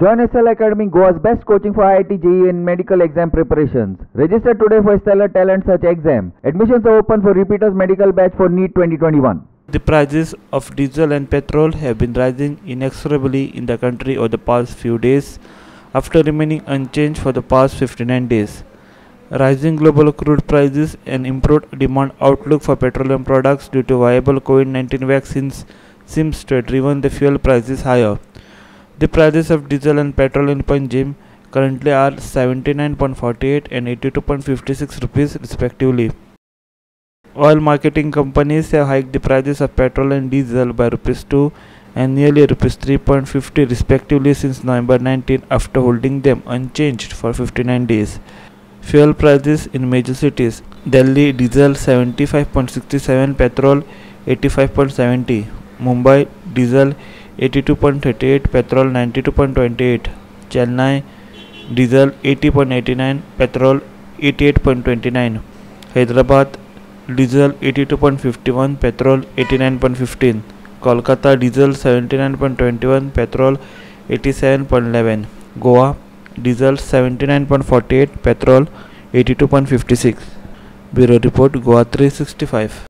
Join SL Academy, Goa's best coaching for IIT JEE and medical exam preparations. Register today for Stellar Talent Search exam. Admissions are open for repeaters medical batch for NEET 2021. The prices of diesel and petrol have been rising inexorably in the country over the past few days after remaining unchanged for the past 59 days. Rising global crude prices and improved demand outlook for petroleum products due to viable COVID-19 vaccines seems to have driven the fuel prices higher. The prices of diesel and petrol in Panjim currently are 79.48 and 82.56 rupees respectively. Oil marketing companies have hiked the prices of petrol and diesel by rupees 2 and nearly rupees 3.50 respectively since November 19 after holding them unchanged for 59 days. Fuel prices in major cities Delhi diesel 75.67 petrol 85.70 Mumbai diesel 82.38 petrol 92.28 Chennai diesel 80.89 petrol 88.29 Hyderabad diesel 82.51 petrol 89.15 Kolkata diesel 79.21 petrol 87.11 Goa diesel 79.48 petrol 82.56 Bureau report Goa 365